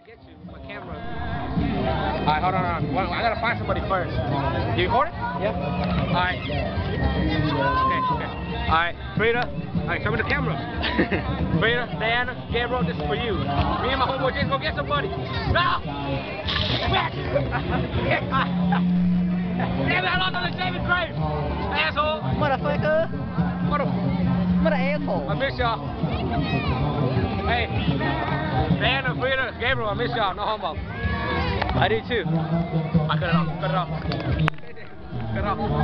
I get you with my camera. Alright, hold on, hold on. I gotta find somebody first. You recording? Yeah. Alright. Okay, okay. Alright, Frida. Alright, show me the camera. Frida, Diana, Gabriel, this is for you. Me and my homeboy James go get somebody. No! Damn it, I lost on the David Grave! Asshole! Motherfucker. What a... What an asshole. I miss y'all. Diana, Frida, Gabriel, I miss y'all. No homo. I do too. I cut it off. Cut it off. Cut it off.